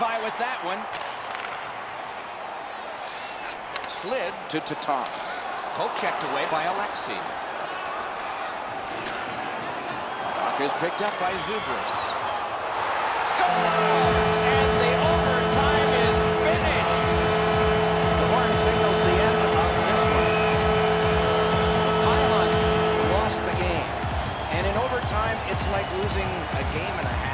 by with that one. Slid to Tatar. Poke checked away by Alexi. Puck is picked up by Zubrus. Score! And the overtime is finished. The horn signals the end of this one. The Pylons lost the game. And in overtime, it's like losing a game and a half.